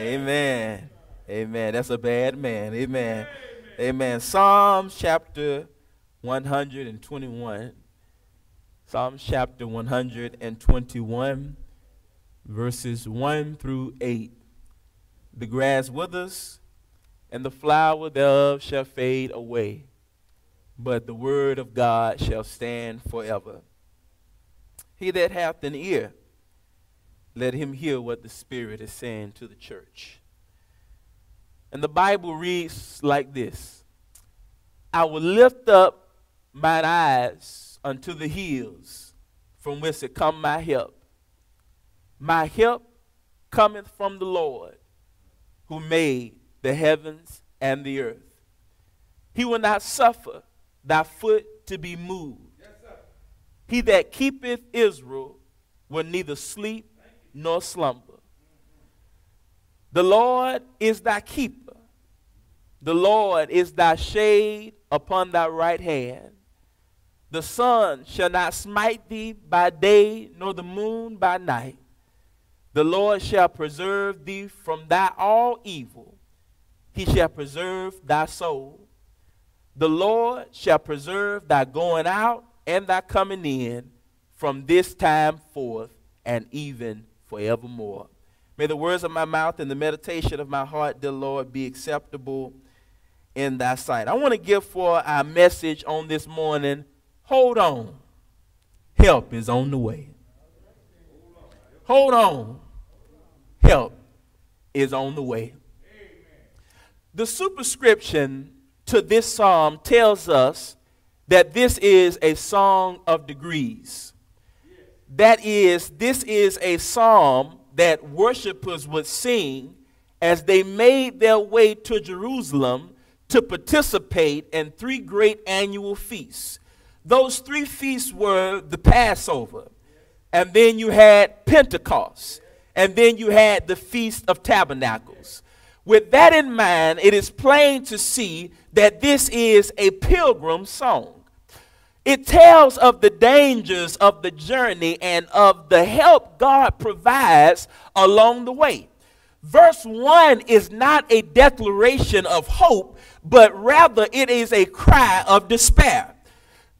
Amen. Amen. That's a bad man. Amen. Amen. Psalms chapter 121. Psalms chapter 121, verses 1 through 8. The grass withers, and the flower thereof shall fade away, but the word of God shall stand forever. He that hath an ear, let him hear what the Spirit is saying to the church. And the Bible reads like this I will lift up mine eyes unto the hills, from whence it come my help. My help cometh from the Lord, who made the heavens and the earth. He will not suffer thy foot to be moved. he that keepeth Israel will neither sleep nor slumber. The Lord is thy keeper. The Lord is thy shade upon thy right hand. The sun shall not smite thee by day, nor the moon by night. The Lord shall preserve thee from thy all evil. He shall preserve thy soul. The Lord shall preserve thy going out and thy coming in from this time forth and even forevermore. May the words of my mouth and the meditation of my heart, dear Lord, be acceptable in thy sight. I want to give for our message on this morning hold on. Help is on the way. Hold on. Help is on the way. The superscription to this psalm tells us that this is a song of degrees. That is, this is a psalm that worshipers would sing as they made their way to Jerusalem to participate in three great annual feasts. Those three feasts were the Passover, and then you had Pentecost, and then you had the Feast of Tabernacles. With that in mind, it is plain to see that this is a pilgrim song. It tells of the dangers of the journey and of the help God provides along the way. Verse 1 is not a declaration of hope, but rather it is a cry of despair.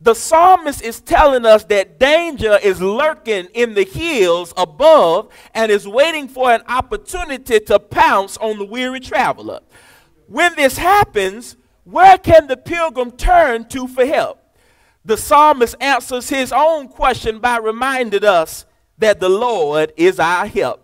The psalmist is telling us that danger is lurking in the hills above and is waiting for an opportunity to pounce on the weary traveler. When this happens, where can the pilgrim turn to for help? The psalmist answers his own question by reminding us that the Lord is our help.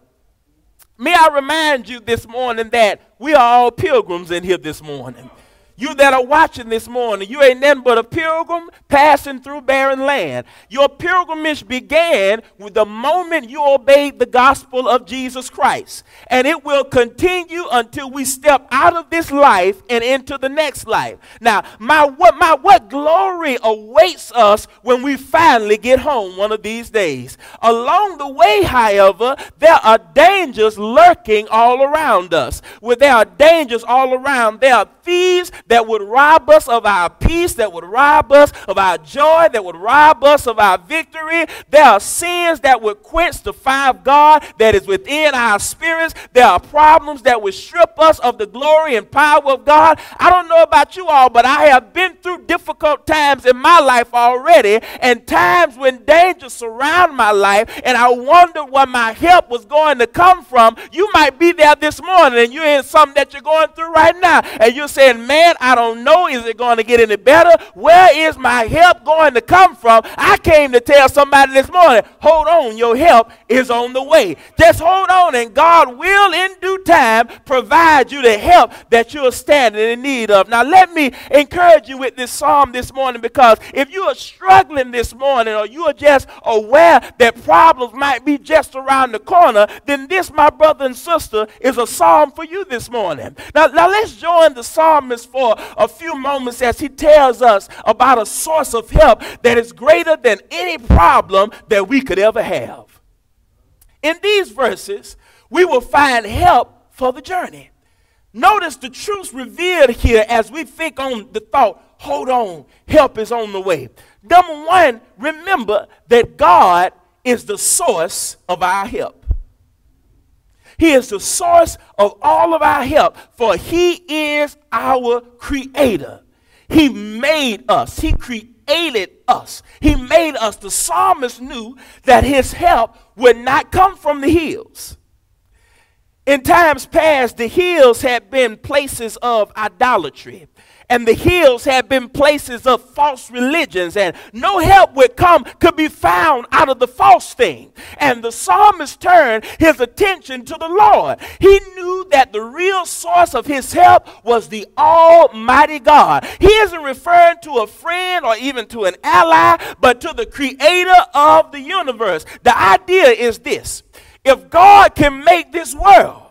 May I remind you this morning that we are all pilgrims in here this morning. You that are watching this morning, you ain't nothing but a pilgrim passing through barren land. Your pilgrimage began with the moment you obeyed the gospel of Jesus Christ. And it will continue until we step out of this life and into the next life. Now, my what my what glory awaits us when we finally get home one of these days. Along the way, however, there are dangers lurking all around us. Where there are dangers all around, there are thieves that would rob us of our peace, that would rob us of our joy, that would rob us of our victory. There are sins that would quench the fire of God that is within our spirits. There are problems that would strip us of the glory and power of God. I don't know about you all, but I have been through difficult times in my life already, and times when danger surround my life, and I wondered where my help was going to come from. You might be there this morning, and you're in something that you're going through right now, and you're saying, "Man, I don't know. Is it going to get any better? Where is my help going to come from? I came to tell somebody this morning, hold on, your help is on the way. Just hold on, and God will in due time provide you the help that you're standing in need of. Now, let me encourage you with this psalm this morning because if you are struggling this morning or you are just aware that problems might be just around the corner, then this, my brother and sister, is a psalm for you this morning. Now, now let's join the psalmist for a few moments as he tells us about a source of help that is greater than any problem that we could ever have. In these verses, we will find help for the journey. Notice the truths revealed here as we think on the thought, hold on, help is on the way. Number one, remember that God is the source of our help. He is the source of all of our help, for He is our creator. He made us, He created us. He made us. The psalmist knew that his help would not come from the hills. In times past, the hills had been places of idolatry and the hills had been places of false religions, and no help would come, could be found out of the false thing. And the psalmist turned his attention to the Lord. He knew that the real source of his help was the Almighty God. He isn't referring to a friend or even to an ally, but to the creator of the universe. The idea is this if God can make this world,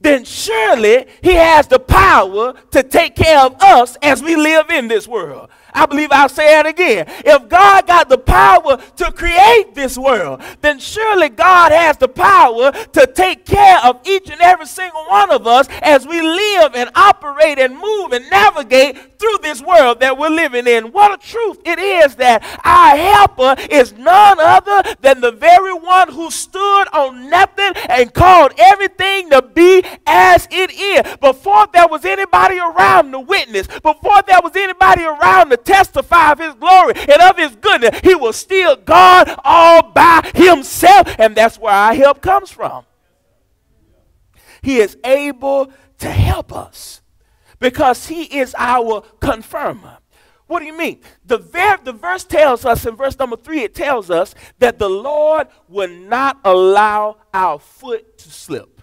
then surely he has the power to take care of us as we live in this world. I believe I'll say it again. If God got the power to create this world, then surely God has the power to take care of each and every single one of us as we live and operate and move and navigate through this world that we're living in. What a truth it is that our helper is none other than the very one who stood on nothing and called everything to be as it is. Before there was anybody around to witness, before there was anybody around to testify of his glory and of his goodness. He was still God all by himself. And that's where our help comes from. He is able to help us because he is our confirmer. What do you mean? The, ver- the verse tells us in verse number three, it tells us that the Lord will not allow our foot to slip.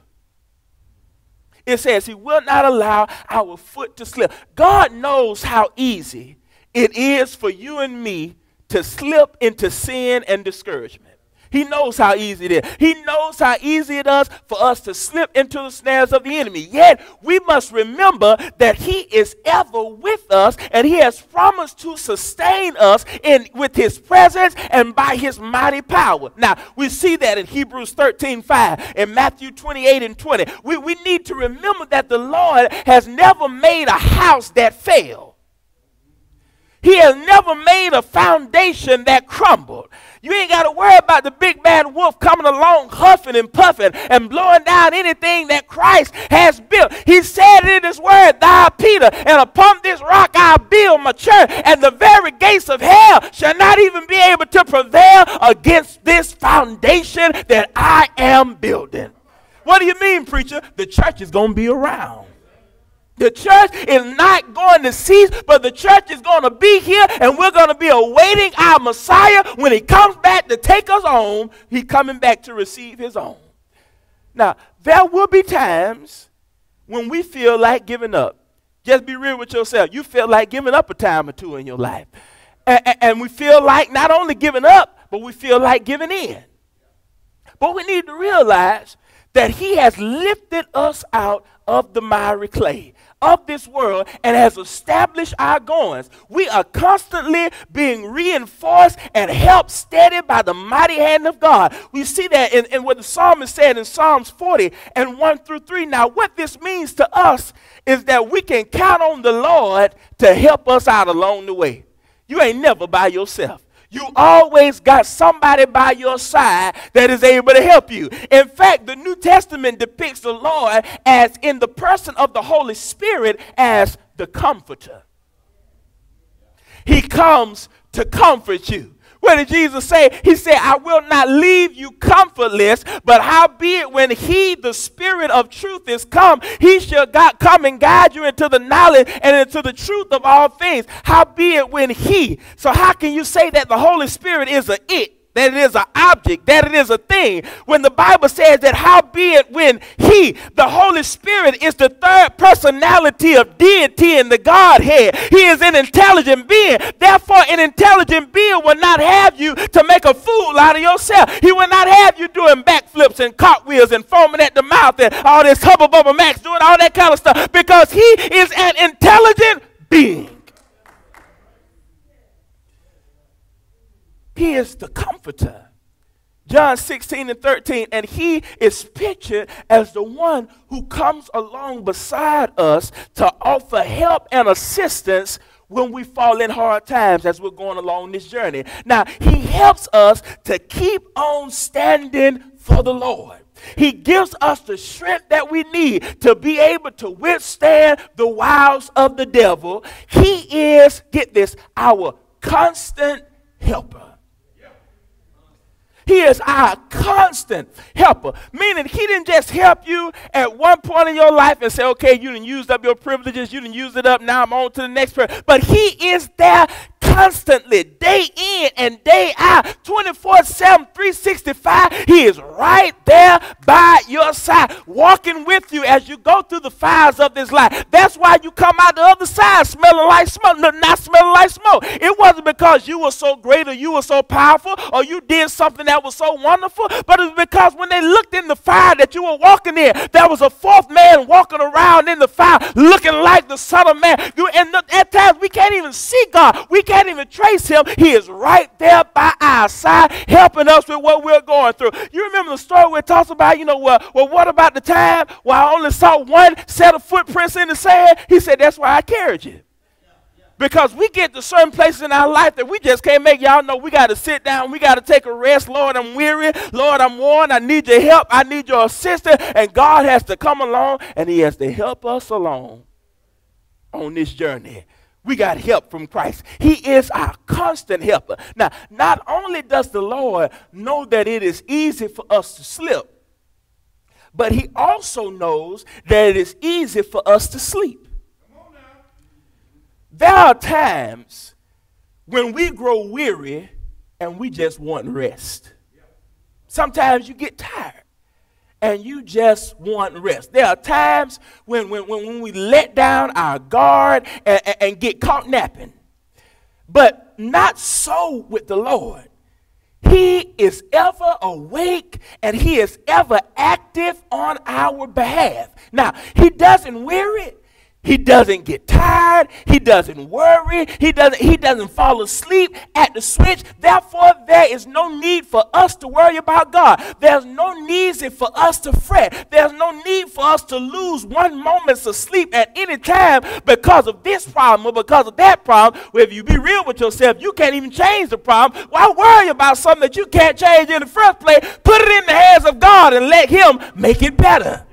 It says he will not allow our foot to slip. God knows how easy it is for you and me to slip into sin and discouragement. He knows how easy it is. He knows how easy it is for us to slip into the snares of the enemy. Yet, we must remember that He is ever with us and He has promised to sustain us in, with His presence and by His mighty power. Now, we see that in Hebrews 13 5 and Matthew 28 and 20. We, we need to remember that the Lord has never made a house that failed. He has never made a foundation that crumbled. You ain't got to worry about the big bad wolf coming along huffing and puffing and blowing down anything that Christ has built. He said in his word, Thou Peter, and upon this rock I'll build my church, and the very gates of hell shall not even be able to prevail against this foundation that I am building. What do you mean, preacher? The church is going to be around. The church is not going to cease, but the church is going to be here and we're going to be awaiting our Messiah when he comes back to take us home. He's coming back to receive his own. Now, there will be times when we feel like giving up. Just be real with yourself. You feel like giving up a time or two in your life. And, and we feel like not only giving up, but we feel like giving in. But we need to realize that he has lifted us out of the miry clay of this world and has established our goings. We are constantly being reinforced and helped steady by the mighty hand of God. We see that in, in what the psalmist said in Psalms 40 and 1 through 3. Now, what this means to us is that we can count on the Lord to help us out along the way. You ain't never by yourself. You always got somebody by your side that is able to help you. In fact, the New Testament depicts the Lord as in the person of the Holy Spirit as the comforter. He comes to comfort you. What did Jesus say? He said, I will not leave you comfortless, but howbeit when he, the spirit of truth, is come, he shall God come and guide you into the knowledge and into the truth of all things. Howbeit when he. So how can you say that the Holy Spirit is a it? That it is an object, that it is a thing. When the Bible says that, howbeit, when He, the Holy Spirit, is the third personality of deity in the Godhead, He is an intelligent being. Therefore, an intelligent being will not have you to make a fool out of yourself. He will not have you doing backflips and cartwheels and foaming at the mouth and all this hubba bubba max, doing all that kind of stuff, because He is an intelligent being. He is the comforter. John 16 and 13, and he is pictured as the one who comes along beside us to offer help and assistance when we fall in hard times as we're going along this journey. Now, he helps us to keep on standing for the Lord. He gives us the strength that we need to be able to withstand the wiles of the devil. He is, get this, our constant helper. He is our constant helper. Meaning, He didn't just help you at one point in your life and say, okay, you didn't use up your privileges, you didn't use it up, now I'm on to the next person. But He is there constantly, day in and day out, 24 7, 365. He is right there by your side, walking with you as you go through the fires of this life. That's why you come out the other side smelling like smoke, not smelling like smoke. It wasn't because you were so great or you were so powerful or you did something that was so wonderful, but it was because when they looked in the fire that you were walking in, there was a fourth man walking around in the fire looking like the Son of Man. You, and at times we can't even see God. We can't even trace him. He is right there by our side, helping us with what we're going through. You remember the story where it talks about, you know, well, well what about the time where I only saw one set of footprints in the sand? He said, That's why I carried you. Because we get to certain places in our life that we just can't make. Y'all know we got to sit down. We got to take a rest. Lord, I'm weary. Lord, I'm worn. I need your help. I need your assistance. And God has to come along and He has to help us along on this journey. We got help from Christ. He is our constant helper. Now, not only does the Lord know that it is easy for us to slip, but He also knows that it is easy for us to sleep. There are times when we grow weary and we just want rest. Sometimes you get tired and you just want rest. There are times when, when, when we let down our guard and, and, and get caught napping. But not so with the Lord. He is ever awake and he is ever active on our behalf. Now, he doesn't weary, he doesn't get tired. He doesn't worry. He doesn't, he doesn't fall asleep at the switch. Therefore, there is no need for us to worry about God. There's no need for us to fret. There's no need for us to lose one moment of sleep at any time because of this problem or because of that problem. Where if you be real with yourself, you can't even change the problem. Why worry about something that you can't change in the first place? Put it in the hands of God and let Him make it better.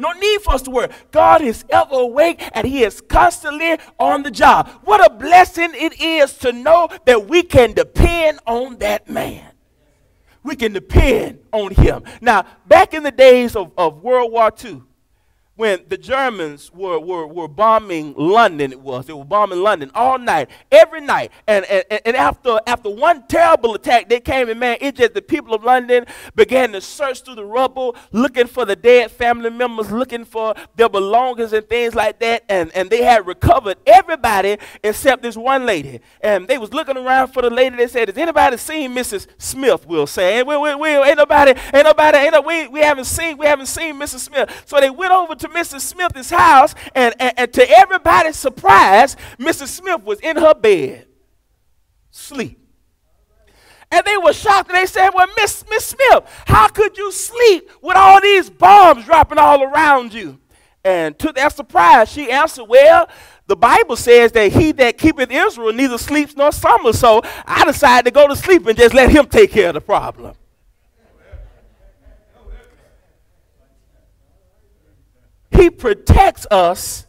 No need for us to worry. God is ever awake and He is constantly on the job. What a blessing it is to know that we can depend on that man. We can depend on him. Now, back in the days of, of World War II, when the Germans were, were, were bombing London, it was. They were bombing London all night, every night. And, and, and after, after one terrible attack, they came and, man, it just, the people of London began to search through the rubble, looking for the dead family members, looking for their belongings and things like that. And, and they had recovered everybody except this one lady. And they was looking around for the lady. They said, has anybody seen Mrs. Smith, we'll say. we, we, we, ain't nobody, ain't nobody, ain't no, we, we haven't seen, we haven't seen Mrs. Smith. So they went over to Mrs. Smith's house, and, and, and to everybody's surprise, Mrs. Smith was in her bed, sleep. And they were shocked and they said, Well, Miss, Miss Smith, how could you sleep with all these bombs dropping all around you? And to their surprise, she answered, Well, the Bible says that he that keepeth Israel neither sleeps nor slumbers. So I decided to go to sleep and just let him take care of the problem. He protects us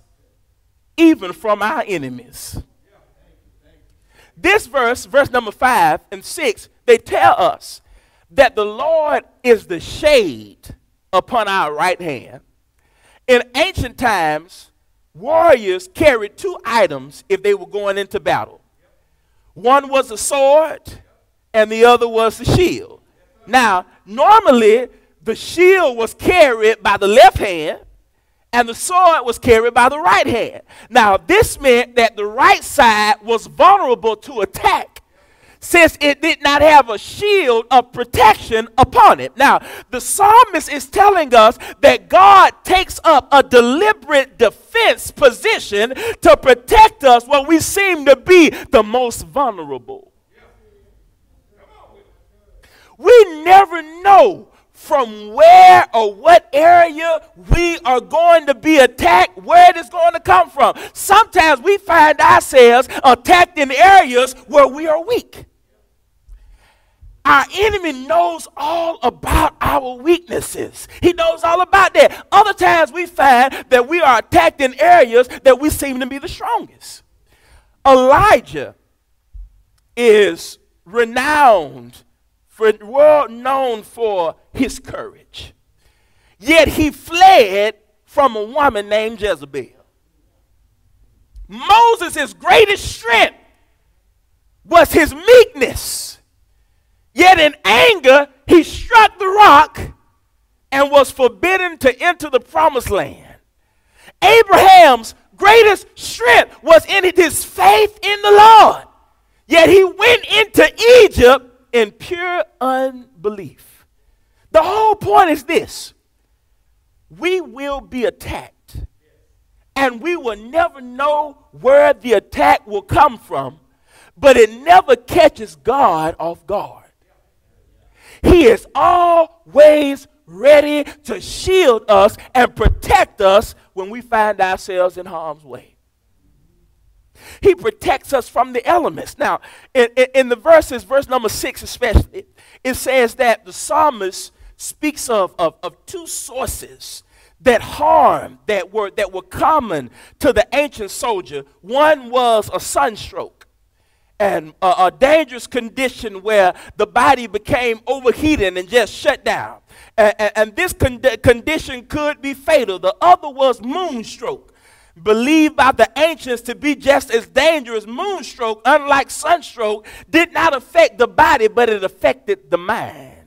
even from our enemies. This verse, verse number five and six, they tell us that the Lord is the shade upon our right hand. In ancient times, warriors carried two items if they were going into battle. One was a sword, and the other was the shield. Now, normally, the shield was carried by the left hand, and the sword was carried by the right hand. Now, this meant that the right side was vulnerable to attack since it did not have a shield of protection upon it. Now, the psalmist is telling us that God takes up a deliberate defense position to protect us when we seem to be the most vulnerable. We never know from where or what area we are going to be attacked, where it is going to come from. Sometimes we find ourselves attacked in areas where we are weak. our enemy knows all about our weaknesses. He knows all about that. Other times we find that we are attacked in areas that we seem to be the strongest. Elijah is renowned, for, world known for his courage. Yet he fled from a woman named Jezebel. Moses' greatest strength was his meekness. Yet in anger, he struck the rock and was forbidden to enter the promised land. Abraham's greatest strength was in his faith in the Lord. Yet he went into Egypt in pure unbelief. The whole point is this we will be attacked, and we will never know where the attack will come from, but it never catches God off guard. He is always ready to shield us and protect us when we find ourselves in harm's way. He protects us from the elements. Now, in, in, in, the verses, verse number six especially, it says that the psalmist speaks of, of, of two sources that harm that were, that were common to the ancient soldier. One was a sunstroke and a, a dangerous condition where the body became overheated and just shut down. And, and, and this con condition could be fatal. The other was moonstroke believed by the ancients to be just as dangerous, moonstroke, unlike sunstroke, did not affect the body, but it affected the mind.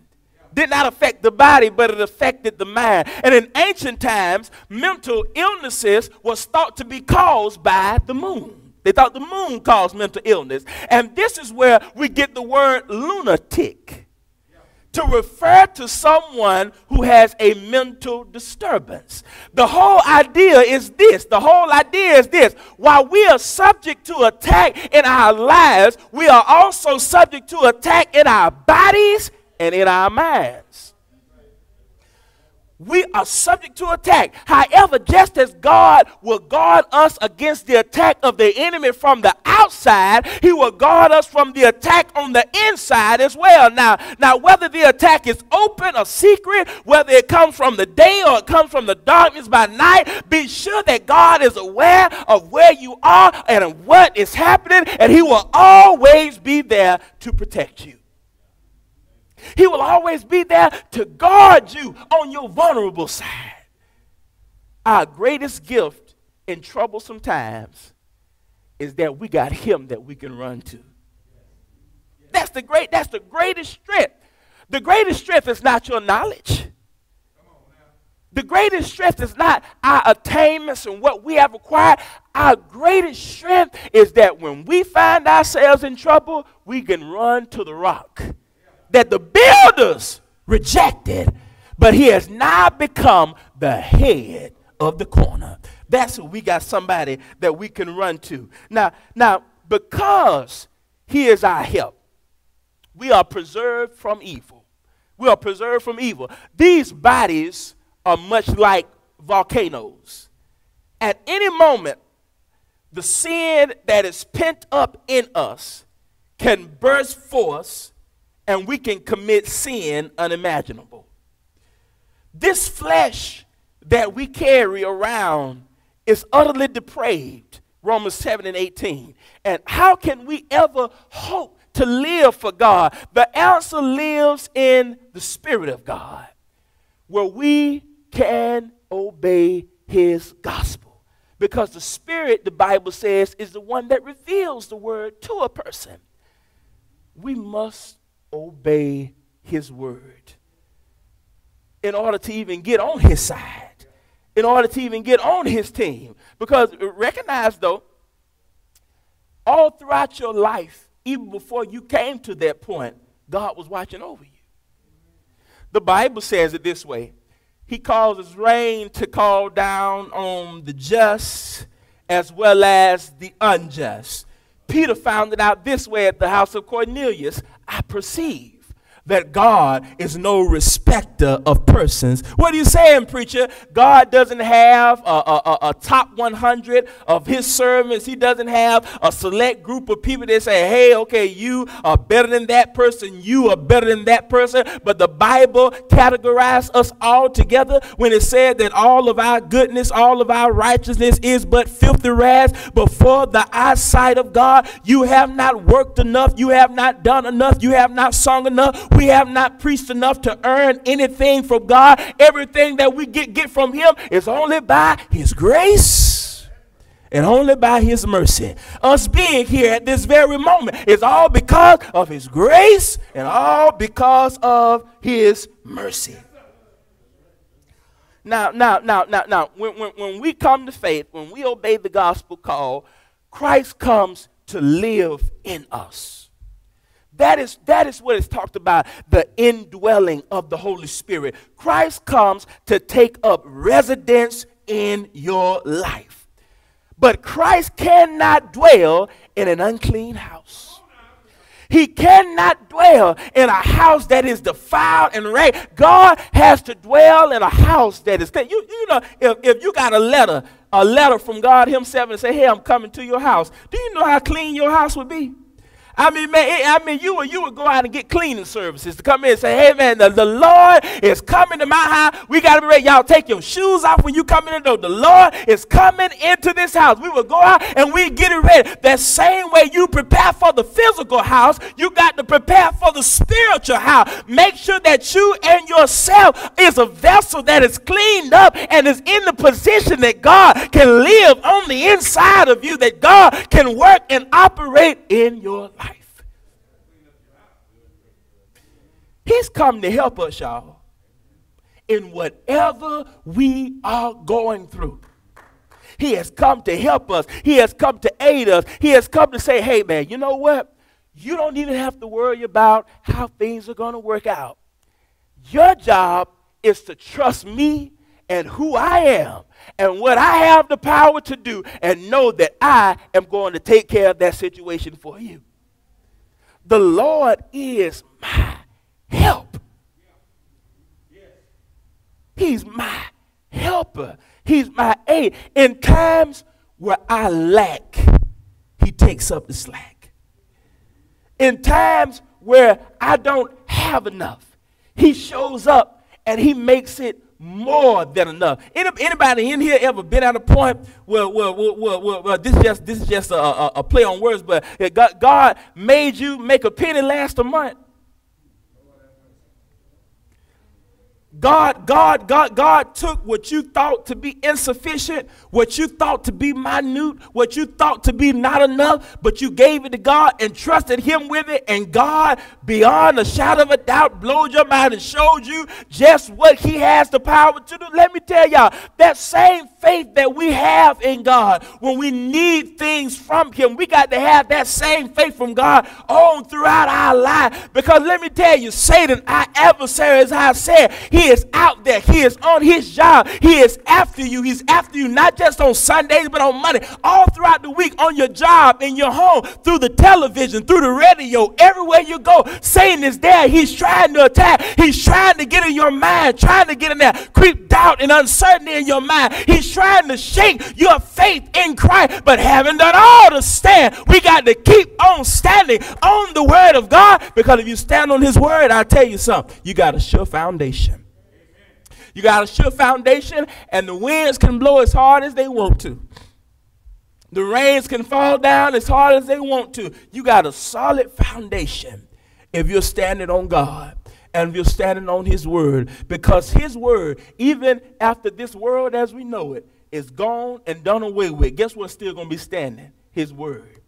Did not affect the body, but it affected the mind. And in ancient times, mental illnesses was thought to be caused by the moon. They thought the moon caused mental illness. And this is where we get the word lunatic to refer to someone who has a mental disturbance. The whole idea is this the whole idea is this while we are subject to attack in our lives, we are also subject to attack in our bodies and in our minds we are subject to attack. However, just as God will guard us against the attack of the enemy from the outside, he will guard us from the attack on the inside as well. Now, now whether the attack is open or secret, whether it comes from the day or it comes from the darkness by night, be sure that God is aware of where you are and what is happening, and he will always be there to protect you. He will always be there to guard you on your vulnerable side. Our greatest gift in troublesome times is that we got him that we can run to. That's the great that's the greatest strength. The greatest strength is not your knowledge. The greatest strength is not our attainments and what we have acquired. Our greatest strength is that when we find ourselves in trouble, we can run to the rock that the builders rejected, but he has now become the head of the corner. That's what we got somebody that we can run to. Now, now, because he is our help, we are preserved from evil. We are preserved from evil. These bodies are much like volcanoes. At any moment, the sin that is pent up in us can burst forth and we can commit sin unimaginable. This flesh that we carry around is utterly depraved. Romans 7 and 18. And how can we ever hope to live for God? The answer lives in the Spirit of God, where we can obey His gospel. Because the Spirit, the Bible says, is the one that reveals the word to a person. We must obey his word in order to even get on his side, in order to even get on his team. Because recognize, though, all throughout your life, even before you came to that point, God was watching over you. The Bible says it this way He causes rain to call down on the just as well as the unjust. Peter found it out this way at the house of Cornelius. I perceive that God is no respecter of persons. What are you saying, preacher? God doesn't have a, a, a, top 100 of his servants. He doesn't have a select group of people that say, hey, okay, you are better than that person. You are better than that person. But the Bible categorized us all together when it said that all of our goodness, all of our righteousness is but filthy rags before the eyesight of God. You have not worked enough. You have not done enough. You have not sung enough. We have not preached enough to earn anything from God. Everything that we get, get from Him is only by His grace and only by His mercy. Us being here at this very moment is all because of His grace and all because of His mercy. Now, now, now, now, now, when, when, when we come to faith, when we obey the gospel call, Christ comes to live in us. That is, that is what is talked about the indwelling of the Holy Spirit. Christ comes to take up residence in your life. But Christ cannot dwell in an unclean house. He cannot dwell in a house that is defiled and ragged. God has to dwell in a house that is clean. You, you know, if, if you got a letter, a letter from God Himself and say, Hey, I'm coming to your house, do you know how clean your house would be? I mean, man, I mean, you would, you would go out and get cleaning services to come in and say, hey, man, the, the Lord is coming to my house. We got to be ready. Y'all take your shoes off when you come in the. The Lord is coming into this house. We will go out and we get it ready. That same way you prepare for the physical house, you got to prepare for the spiritual house. Make sure that you and yourself is a vessel that is cleaned up and is in the position that God can live on the inside of you, that God can work and operate in your life. He's come to help us, y'all, in whatever we are going through. He has come to help us. He has come to aid us. He has come to say, hey, man, you know what? You don't even have to worry about how things are going to work out. Your job is to trust me and who I am and what I have the power to do and know that I am going to take care of that situation for you. The Lord is my help. He's my helper. He's my aid. In times where I lack, he takes up the slack. In times where I don't have enough, he shows up and he makes it more than enough. Anybody in here ever been at a point where, where, where, where, this is just this is just a, a, a play on words, but God made you make a penny last a month? God, God, God, God took what you thought to be insufficient, what you thought to be minute, what you thought to be not enough, but you gave it to God and trusted Him with it. And God, beyond a shadow of a doubt, blowed your mind and showed you just what He has the power to do. Let me tell y'all, that same faith that we have in God when we need things from Him, we got to have that same faith from God on throughout our life. Because let me tell you, Satan, our adversary, as I said, he is out there. He is on his job. He is after you. He's after you not just on Sundays, but on Monday, all throughout the week, on your job, in your home, through the television, through the radio, everywhere you go. Satan is there. He's trying to attack. He's trying to get in your mind, trying to get in there, creep doubt and uncertainty in your mind. He's trying to shake your faith in Christ, but having done all to stand, we got to keep on standing on the word of God because if you stand on his word, I'll tell you something, you got a sure foundation. You got a sure foundation, and the winds can blow as hard as they want to. The rains can fall down as hard as they want to. You got a solid foundation if you're standing on God and if you're standing on His Word. Because His Word, even after this world as we know it, is gone and done away with, guess what's still going to be standing? His Word.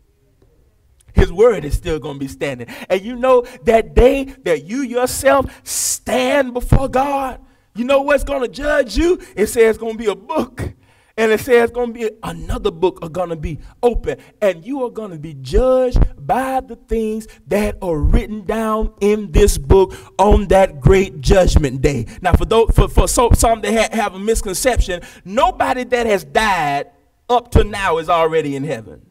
His word is still going to be standing. And you know that day that you yourself stand before God, you know what's going to judge you? It says it's going to be a book. And it says it's going to be another book are going to be open. And you are going to be judged by the things that are written down in this book on that great judgment day. Now, for those, for, for so, some that ha- have a misconception, nobody that has died up to now is already in heaven.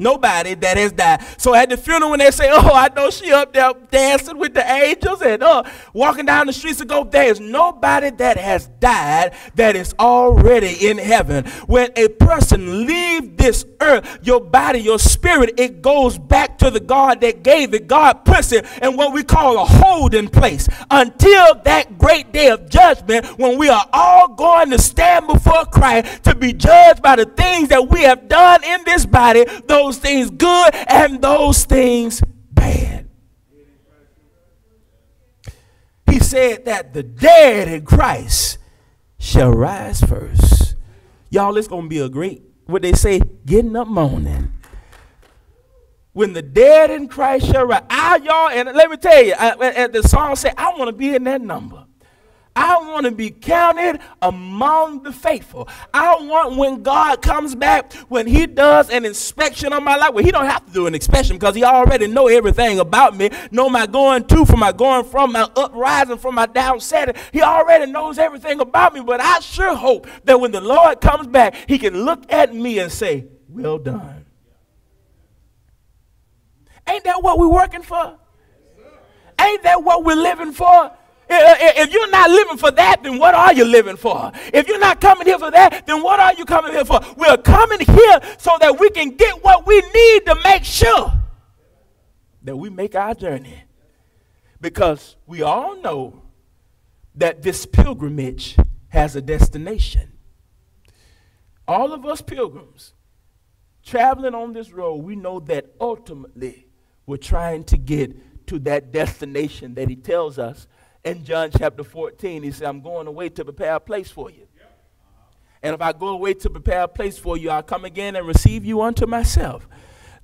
Nobody that has died. So at the funeral, when they say, "Oh, I know she up there dancing with the angels and uh, walking down the streets of gold," there is nobody that has died that is already in heaven. When a person leave this earth, your body, your spirit, it goes back to the God that gave it. God puts it in what we call a holding place until that great day of judgment, when we are all going to stand before Christ to be judged by the things that we have done in this body. Those those things good and those things bad. He said that the dead in Christ shall rise first. Y'all, it's going to be a great, what they say, getting up morning. When the dead in Christ shall rise. I, y'all, and let me tell you, I, the song said, I want to be in that number. I want to be counted among the faithful. I want when God comes back, when he does an inspection on my life, well, he don't have to do an inspection because he already know everything about me, know my going to, from my going from, my uprising, from my down setting. He already knows everything about me, but I sure hope that when the Lord comes back, he can look at me and say, well done. Ain't that what we're working for? Ain't that what we're living for? If you're not living for that, then what are you living for? If you're not coming here for that, then what are you coming here for? We're coming here so that we can get what we need to make sure that we make our journey. Because we all know that this pilgrimage has a destination. All of us pilgrims traveling on this road, we know that ultimately we're trying to get to that destination that he tells us in John chapter 14. He said, I'm going away to prepare a place for you. And if I go away to prepare a place for you, I'll come again and receive you unto myself.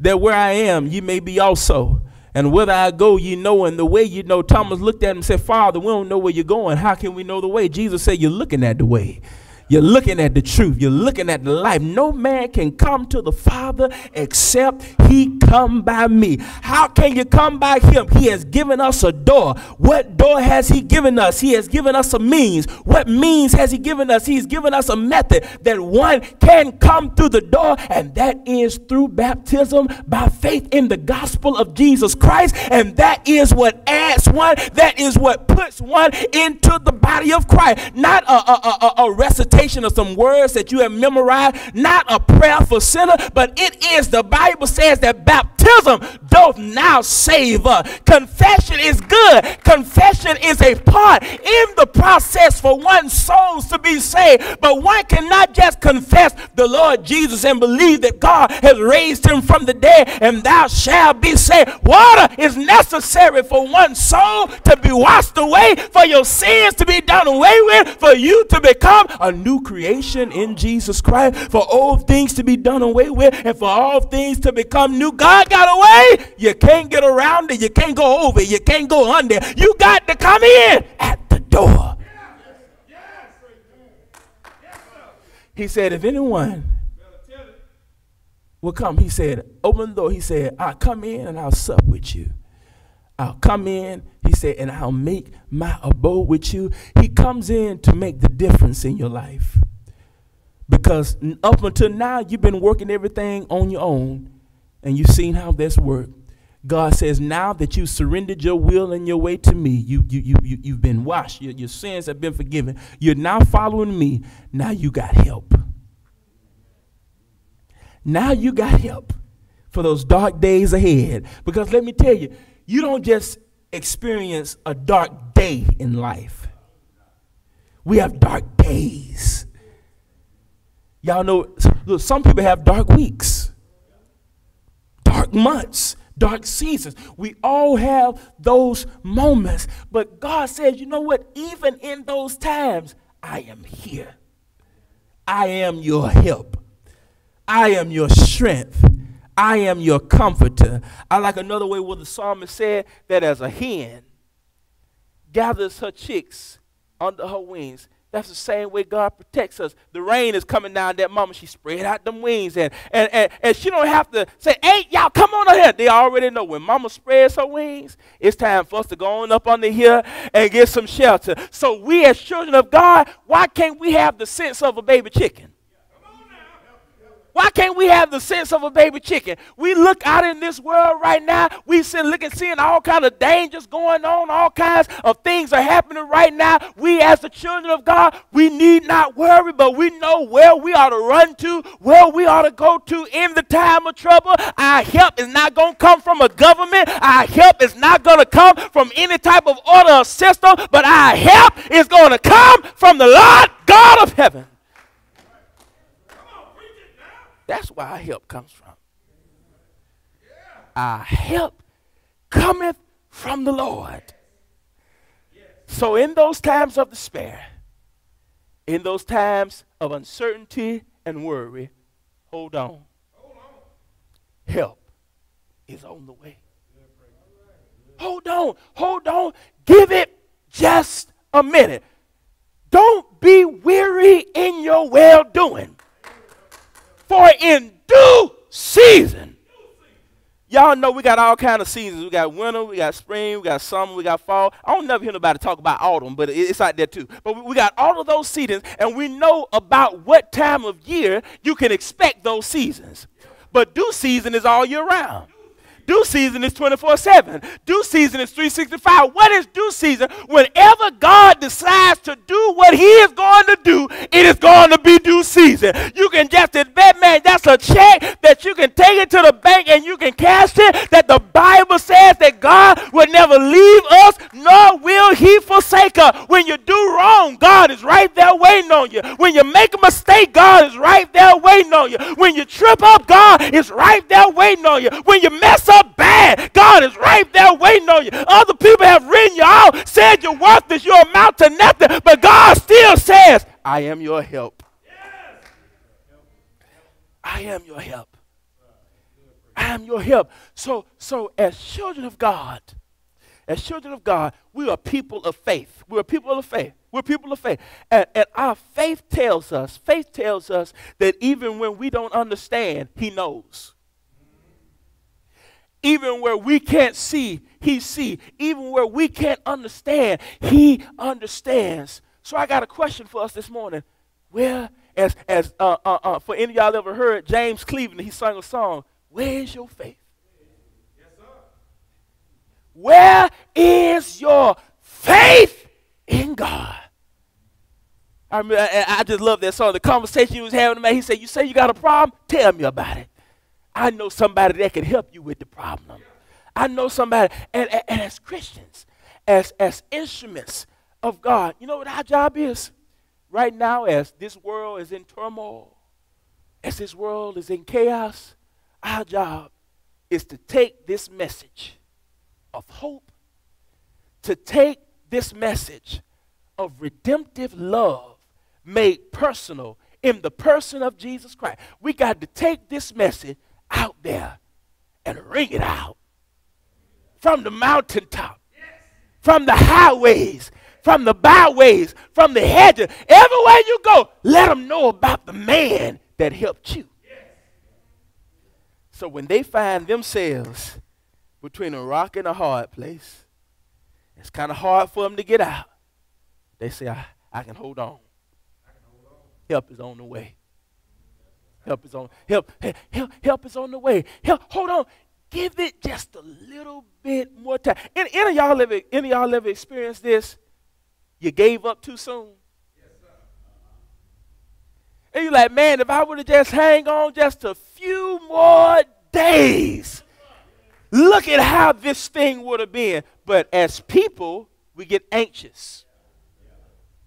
That where I am, you may be also. And whither I go, you know, and the way you know. Thomas looked at him and said, Father, we don't know where you're going. How can we know the way? Jesus said, You're looking at the way. You're looking at the truth. You're looking at the life. No man can come to the Father except he come by me. How can you come by him? He has given us a door. What door has he given us? He has given us a means. What means has he given us? He's given us a method that one can come through the door, and that is through baptism by faith in the gospel of Jesus Christ. And that is what adds one, that is what puts one into the body of Christ. Not a, a, a, a recitation recitation of some words that you have memorized, not a prayer for sinner, but it is the Bible says that baptism doth now save us. Confession is good. Confession is a part in the process for one's souls to be saved. But one cannot just confess the Lord Jesus and believe that God has raised him from the dead and thou shalt be saved. Water is necessary for one soul to be washed away, for your sins to be done away with, for you to become a new creation in Jesus Christ, for old things to be done away with, and for all things to become new. God got away. You can't get around it. You can't go over. You can't go under. You got to come in at the door. He said, if anyone will come, he said, open the door. He said, I'll come in and I'll sup with you. I'll come in, he said, and I'll make my abode with you. He comes in to make the difference in your life. Because up until now, you've been working everything on your own, and you've seen how this worked. God says, now that you've surrendered your will and your way to me, you, you, you, you, you've been washed, your, your sins have been forgiven. You're now following me. Now you got help. Now you got help for those dark days ahead. Because let me tell you, you don't just experience a dark day in life. We have dark days. Y'all know, look, some people have dark weeks, dark months, dark seasons. We all have those moments. But God says, you know what? Even in those times, I am here. I am your help. I am your strength. I am your comforter. I like another way where the psalmist said that as a hen gathers her chicks under her wings, that's the same way God protects us. The rain is coming down that mama, she spread out them wings and, and, and, and she don't have to say, hey, y'all come on here. They already know when mama spreads her wings, it's time for us to go on up under here and get some shelter. So we as children of God, why can't we have the sense of a baby chicken? Why can't we have the sense of a baby chicken? We look out in this world right now. We see looking, seeing all kind of dangers going on. All kinds of things are happening right now. We, as the children of God, we need not worry, but we know where we ought to run to, where we ought to go to in the time of trouble. Our help is not going to come from a government. Our help is not going to come from any type of order or system, but our help is going to come from the Lord God of heaven. That's where our help comes from. Our help cometh from the Lord. So, in those times of despair, in those times of uncertainty and worry, hold on. Help is on the way. Hold on, hold on. Give it just a minute. Don't be weary in your well doing. For in due season, y'all know we got all kind of seasons. We got winter, we got spring, we got summer, we got fall. I don't never hear nobody talk about autumn, but it's out there too. But we got all of those seasons, and we know about what time of year you can expect those seasons. But due season is all year round. Due season is 24 7. Due season is 365. What is due season? Whenever God decides to do what He is going to do, it is going to be due season. You can just admit, man, that's a check that you can take it to the bank and you can cash it. That the Bible says that God will never leave us, nor will He forsake us. When you do wrong, God is right there waiting on you. When you make a mistake, God is right there waiting on you. When you trip up, God is right there waiting on you. When you mess up, bad. God is right there waiting on you. Other people have written you out, said you're worthless, you amount to nothing, but God still says, I am your help. I am your help. I am your help. So, so as children of God, as children of God, we are people of faith. We're people of faith. We're people of faith. And, and our faith tells us, faith tells us that even when we don't understand, He knows. Even where we can't see, he see. Even where we can't understand, he understands. So I got a question for us this morning. Where, as, as uh, uh, uh, for any y'all ever heard James Cleveland, he sang a song, Where is your faith? Yes, sir. Where is your faith in God? I, mean, I, I just love that song. The conversation he was having, man, he said, You say you got a problem? Tell me about it. I know somebody that can help you with the problem. I know somebody, and, and, and as Christians, as, as instruments of God, you know what our job is? Right now, as this world is in turmoil, as this world is in chaos, our job is to take this message of hope, to take this message of redemptive love made personal in the person of Jesus Christ. We got to take this message out there and ring it out from the mountaintop, from the highways, from the byways, from the hedges. Everywhere you go, let them know about the man that helped you. So when they find themselves between a rock and a hard place, it's kind of hard for them to get out. They say, I, I can hold on. Help is on the way. Help is on. Help, help, help is on the way. Help, hold on. Give it just a little bit more time. Any, any of y'all ever, any y'all ever experienced this? You gave up too soon. And you're like, man, if I would have just hang on just a few more days, look at how this thing would have been. But as people, we get anxious.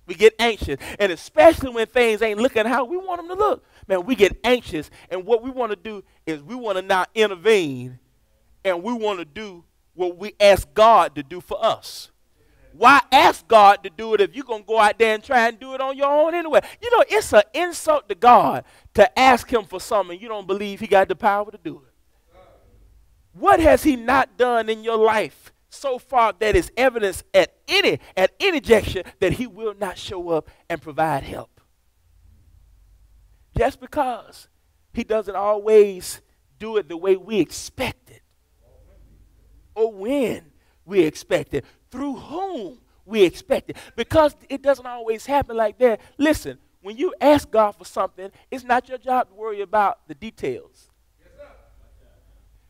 We get anxious. And especially when things ain't looking how we want them to look man, we get anxious. And what we want to do is we want to now intervene and we want to do what we ask God to do for us. Why ask God to do it if you're going to go out there and try and do it on your own anyway? You know, it's an insult to God to ask Him for something you don't believe He got the power to do it. What has He not done in your life so far that is evidence at any at any junction that He will not show up and provide help? Just because he doesn't always do it the way we expect it, or when we expect it, through whom we expect it. Because it doesn't always happen like that. Listen, when you ask God for something, it's not your job to worry about the details.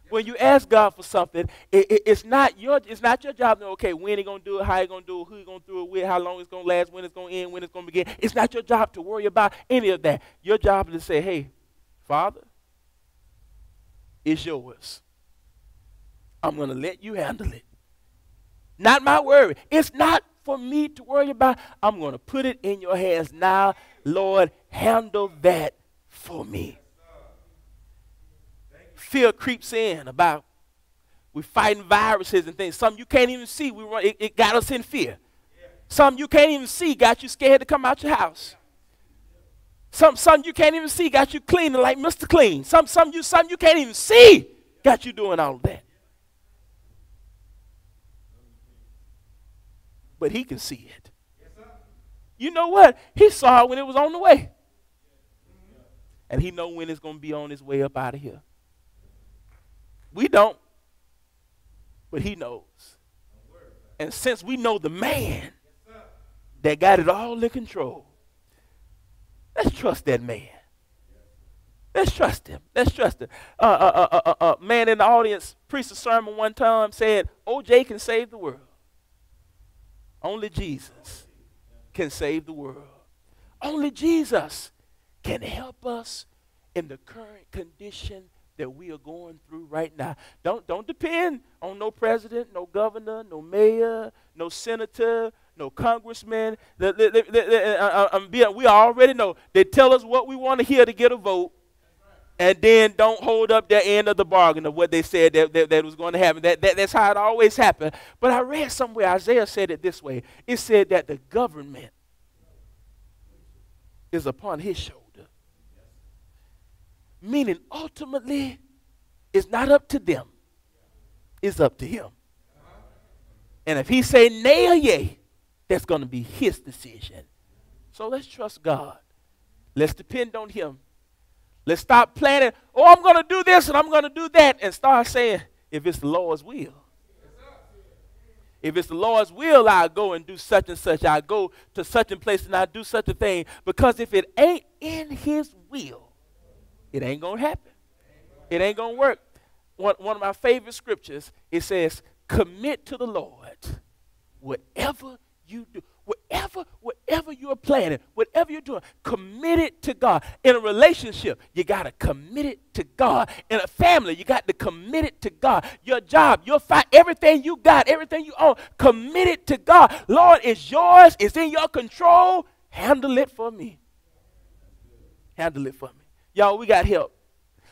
When you ask God for something, it, it, it's not your it's not your job to know, okay, when he gonna do it, how he gonna do it, who he gonna do it with, how long it's gonna last, when it's gonna end, when it's gonna begin. It's not your job to worry about any of that. Your job is to say, hey, Father, it's yours. I'm gonna let you handle it. Not my worry. It's not for me to worry about. I'm going to put it in your hands now. Lord, handle that for me. Fear creeps in about we're fighting viruses and things. Some you can't even see. We run, it, it got us in fear. Some you can't even see got you scared to come out your house. Some some you can't even see got you cleaning like Mr. Clean. Some some you some you can't even see got you doing all of that. but he can see it. You know what? He saw it when it was on the way. And he know when it's going to be on its way up out of here. We don't. But he knows. And since we know the man that got it all in control, let's trust that man. Let's trust him. Let's trust him. Uh, uh, uh, uh, uh, man in the audience preached a sermon one time said, OJ can save the world. Only Jesus can save the world. Only Jesus can help us in the current condition that we are going through right now. Don't, don't depend on no president, no governor, no mayor, no senator, no congressman. Uh, uh, we already know. They tell us what we want to hear to get a vote and then don't hold up their end of the bargain of what they said that, that, that was going to happen. That, that, that's how it always happened. But I read somewhere Isaiah said it this way it said that the government is upon his shoulder. Meaning, ultimately, it's not up to them, it's up to him. And if he say nay or yea, that's going to be his decision. So let's trust God. Let's depend on him Let's stop planning, oh, I'm going to do this and I'm going to do that, and start saying, if it's the Lord's will. If it's the Lord's will, I'll go and do such and such. I'll go to such a place and I'll do such a thing. Because if it ain't in His will, it ain't going to happen. It ain't going to work. One, one of my favorite scriptures, it says, commit to the Lord whatever you do whatever, whatever you're planning, whatever you're doing, commit it to God. In a relationship, you got to commit it to God. In a family, you got to commit it to God. Your job, your fight, everything you got, everything you own, commit it to God. Lord, it's yours, it's in your control. Handle it for me. Handle it for me. Y'all, we got help.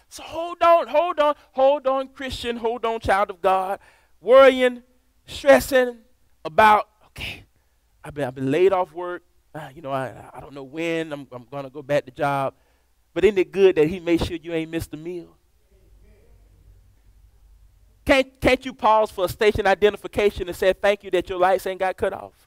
So hold on, hold on, hold on, Christian, hold on, child of God. Worrying, stressing about, okay, I've been, I've been laid off work. Uh, you know, I, I don't know when I'm, I'm going to go back to job. But isn't it good that he made sure you ain't missed a meal? Can't, can't you pause for a station identification and say thank you that your lights ain't got cut off?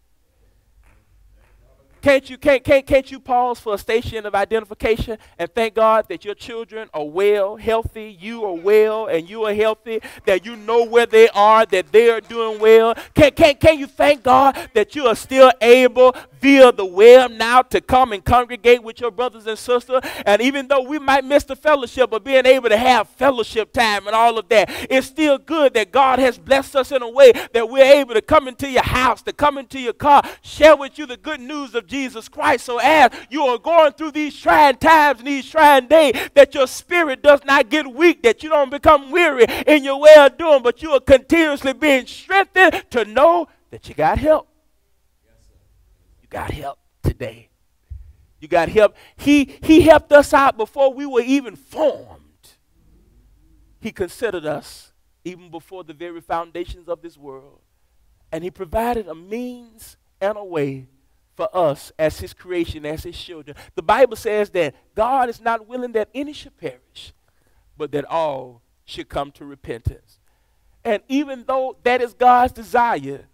Can't you, can't, can't, can't you pause for a station of identification and thank God that your children are well, healthy, you are well, and you are healthy, that you know where they are, that they are doing well? Can, can, can you thank God that you are still able via the web now to come and congregate with your brothers and sisters? And even though we might miss the fellowship, but being able to have fellowship time and all of that, it's still good that God has blessed us in a way that we're able to come into your house, to come into your car, share with you the good news of Jesus Christ. So as you are going through these trying times and these trying days, that your spirit does not get weak, that you don't become weary in your way of doing, but you are continuously being strengthened to know that you got help. You got help today. You got help. He, he helped us out before we were even formed. He considered us even before the very foundations of this world. And He provided a means and a way for us as his creation, as his children. The Bible says that God is not willing that any should perish, but that all should come to repentance. And even though that is God's desire,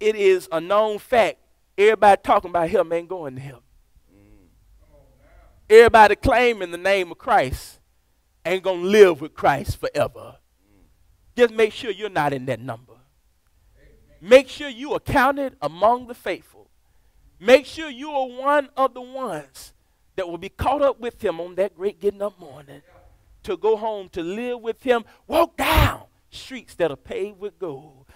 it is a known fact. Everybody talking about him ain't going to him. Everybody claiming the name of Christ ain't going to live with Christ forever. Just make sure you're not in that number. Make sure you are counted among the faithful. Make sure you are one of the ones that will be caught up with him on that great getting up morning to go home, to live with him, walk down streets that are paved with gold.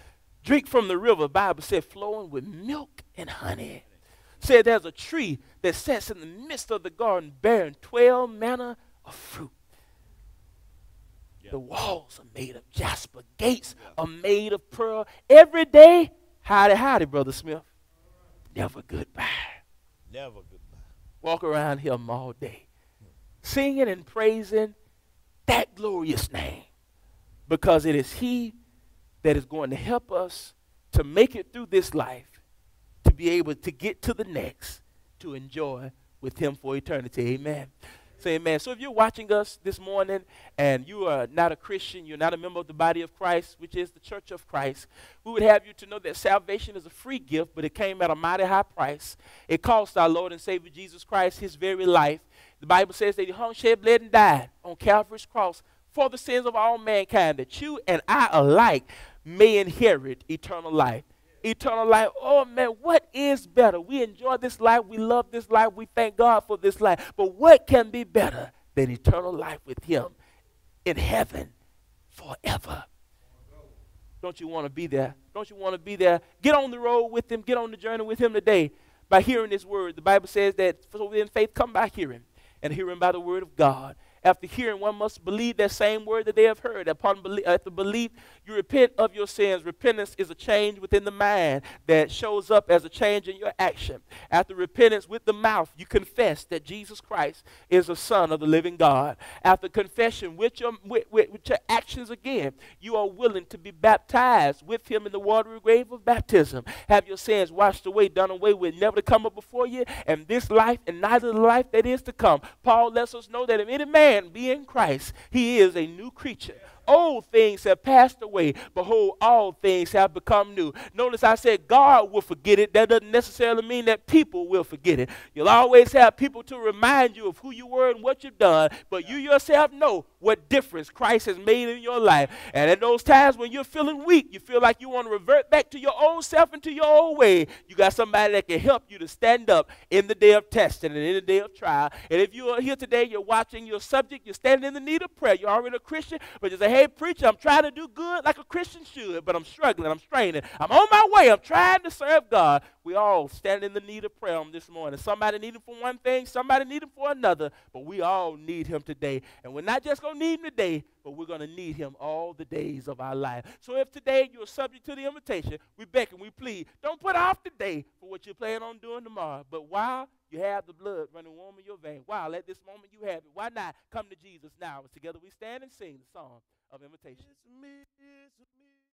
Drink from the river, Bible said, flowing with milk and honey. Said there's a tree that sits in the midst of the garden bearing 12 manner of fruit. The walls are made of jasper. Gates are made of pearl. Every day, howdy, howdy, Brother Smith. Never goodbye. Never goodbye. Walk around him all day, singing and praising that glorious name because it is He that is going to help us to make it through this life, to be able to get to the next, to enjoy with Him for eternity. Amen. Say amen. So if you're watching us this morning and you are not a Christian, you're not a member of the body of Christ, which is the church of Christ, we would have you to know that salvation is a free gift, but it came at a mighty high price. It cost our Lord and Savior Jesus Christ his very life. The Bible says that he hung, shed, bled, and died on Calvary's cross for the sins of all mankind, that you and I alike may inherit eternal life eternal life. Oh man, what is better? We enjoy this life, we love this life, we thank God for this life. But what can be better than eternal life with Him in heaven forever? Don't you want to be there? Don't you want to be there? Get on the road with Him, get on the journey with Him today by hearing His word. The Bible says that so then faith come by hearing, and hearing by the word of God after hearing, one must believe that same word that they have heard. Upon belie- uh, after belief, you repent of your sins. Repentance is a change within the mind that shows up as a change in your action. After repentance with the mouth, you confess that Jesus Christ is the Son of the living God. After confession with your, with, with, with your actions again, you are willing to be baptized with Him in the watery grave of baptism. Have your sins washed away, done away with, never to come up before you, and this life and neither the life that is to come. Paul lets us know that if any man man be in Christ, he is a new creature old things have passed away. Behold, all things have become new. Notice I said God will forget it. That doesn't necessarily mean that people will forget it. You'll always have people to remind you of who you were and what you've done, but you yourself know what difference Christ has made in your life. And at those times when you're feeling weak, you feel like you want to revert back to your old self and to your old way, you got somebody that can help you to stand up in the day of testing and in the day of trial. And if you are here today, you're watching your subject, you're standing in the need of prayer, you're already a Christian, but you say, preacher, I'm trying to do good like a Christian should, but I'm struggling, I'm straining. I'm on my way, I'm trying to serve God. We all stand in the need of prayer on this morning. Somebody need him for one thing, somebody need him for another, but we all need him today. And we're not just going to need him today, but we're going to need him all the days of our life. So if today you're subject to the invitation, we beg and we plead, don't put off today for what you're planning on doing tomorrow. But while you have the blood running warm in your veins, while at this moment you have it, why not come to Jesus now? Together we stand and sing the song of invitation. It's me, it's me.